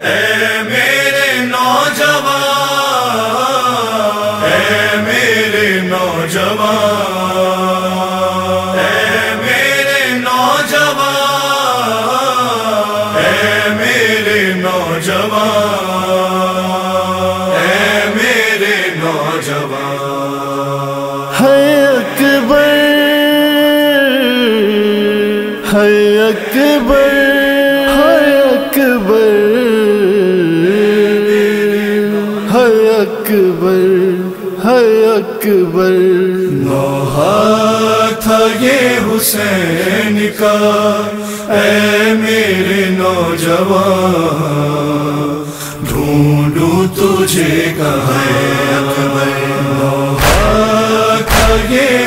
اے میرے نوجوان اے میرے نوجوان اے میرے نوجوان اے میرے نوجوان۔ اکبر ہے اکبر۔ نوحہ تھا یہ حسین کا، اے میرے نوجوان ڈھونڈوں تجھے کہاں اکبر۔ نوحہ تھا یہ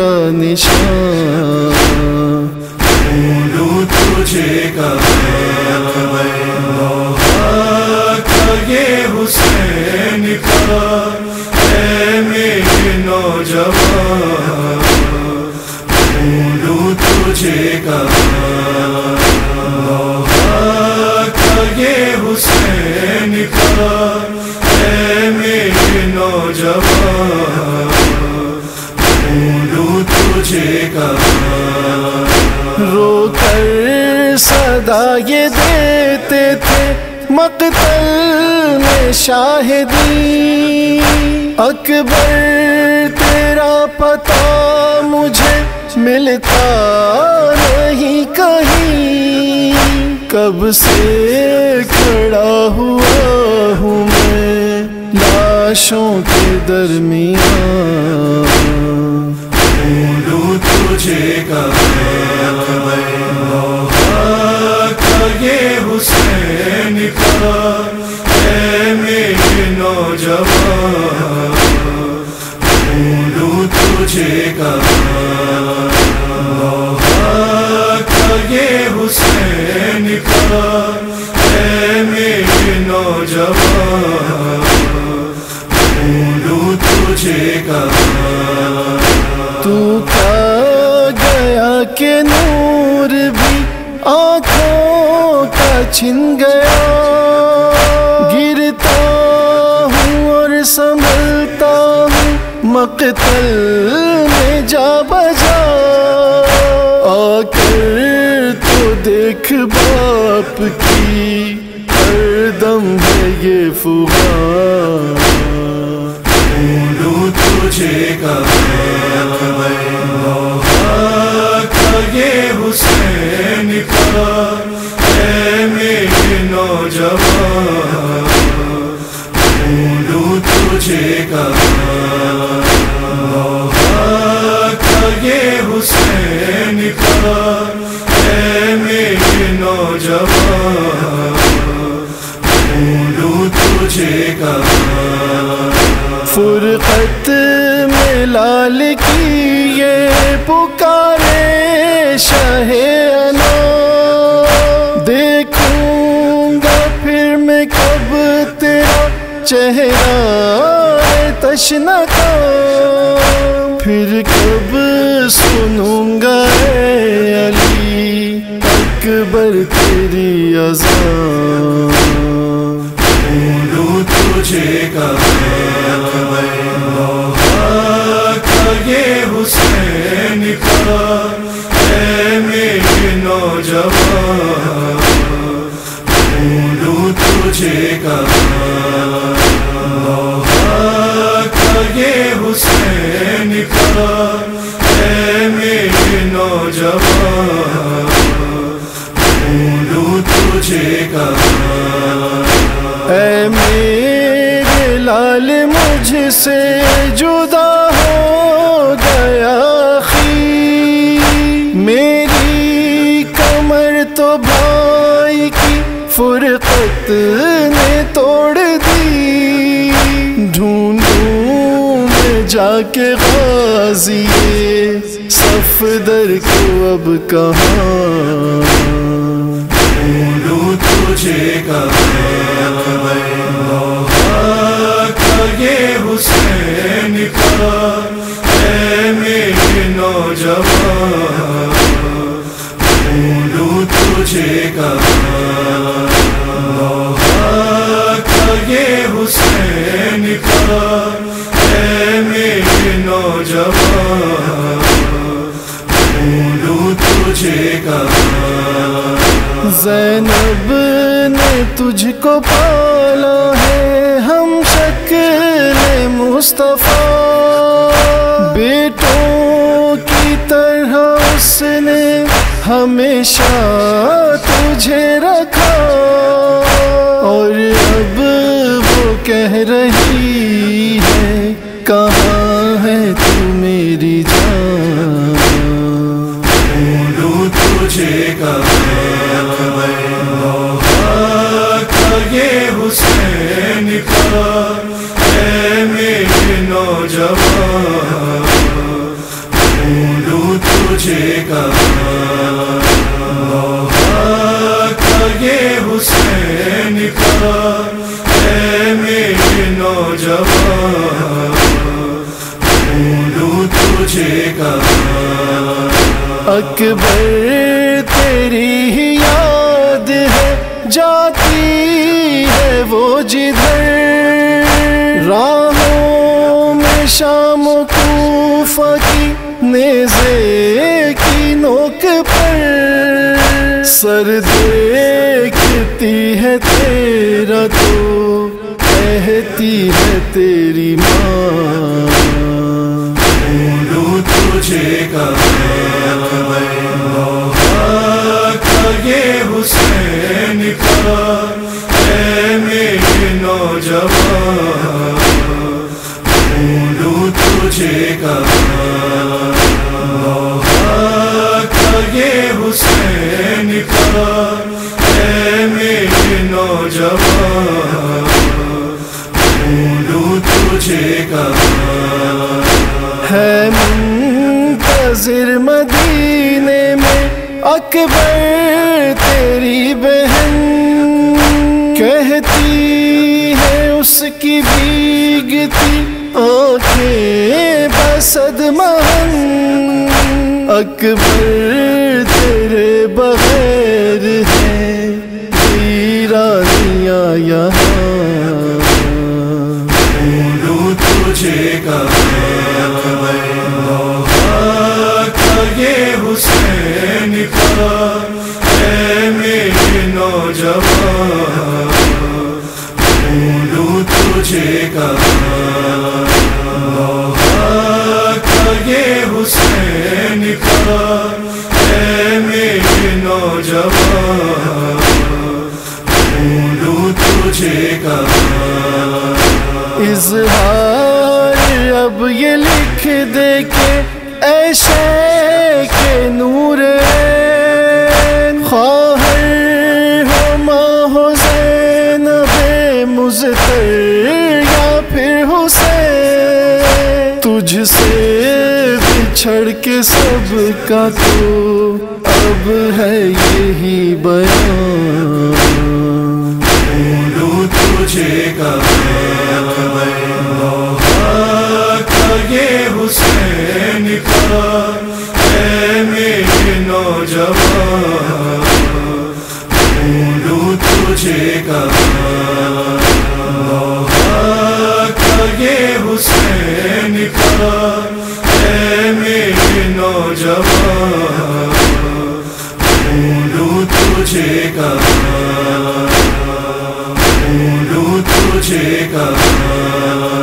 تیرا نشان ڈھونڈوں تجھے یہ حسین کا اے میرے نوجوان تجھے کا یہ دیتے تھے مقتل میں شاہدی اکبر، تیرا پتا مجھے ملتا نہیں کہیں۔ کب سے کھڑا ہوا ہوں میں لاشوں کے درمیان۔ تجھے کہاں۔ تو گیا کہ نور بھی آنکھوں کا چھن گیا۔ گرتا ہوں اور سنبھلتا ہوں مقتل میں جا بجا۔ آ کر تو دیکھ باپ کی ہر دم ہے یہ فغان۔ ڈھونڈوں تجھے یہ حسین کا اے میرے نوجوان ڈھونڈوں تجھے کہاں۔ یہ حسین کا اے میرے نوجوان تجھے کہاں۔ فرقت میں لال کی یہ پکارے شاہ انا۔ دیکھوں گا پھر میں کب تیرا چہرہ تشنا کا۔ پھر کب سنوں گا اے علی اکبر تیری اذان۔ ڈھونڈوں تجھے کہاں یہ حسین کا اے میرے نوجوان ڈھونڈوں تجھے کہاں یہ حسین کا اے میرے نوجوان ڈھونڈوں تجھے کہاں اے میرے لال، مجھ سے جدا فرقت نے توڑ دی۔ ڈھونڈوں میں جا کے غازی صف در کو اب کہاں؟ ڈھونڈوں تجھے کہاں؟ نوجوان تجھے کہاں زینب نے تجھ کو پالا ہے، ہم شکل مصطفیٰ۔ بیٹوں کی طرح اس نے ہمیشہ تجھے رکھا۔ اور اب وہ کہہ رہی میری جان ڈھونڈوں تجھے کا اکبر، تیری ہی یاد ہے، جاتی ہے وہ جدھر۔ راہوں میں شام و کوفہ کی، نیزے کی نوک پر۔ سر دیکھتی ہے تیرا تو، کہتی ہے تیری ماں۔ ڈھونڈوں تجھے کہاں۔ نوجوان ڈھونڈوں تجھے کا یہ حسین کا اے میرے نوجوان تجھے کہاں ہے منتظر مدینے میں اکبر تیری بہن آنکھیں اکبر تیرے بغیر ہے ویرانیاں یہاں۔ ڈھونڈوں تجھے کہاں کا یہ حسین کا اے میرے نوجوان۔ ڈھونڈوں تجھے کہاں اب یہ لکھ دے کے ایشے کے نور خواہر ہو ماں ہو زینب مزتر یا پھر حسین۔ تجھ سے بچھڑ کے سب کا تو اب ہے یہی بیان۔ ڈھونڈوں تجھے کا نوجوان ڈھونڈوں تجھے کا یہ حسین کا اے میرے نوجوان ڈھونڈوں تجھے کہاں ڈھونڈوں تجھے کہاں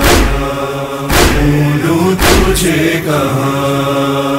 ڈھونڈوں تجھے کہاں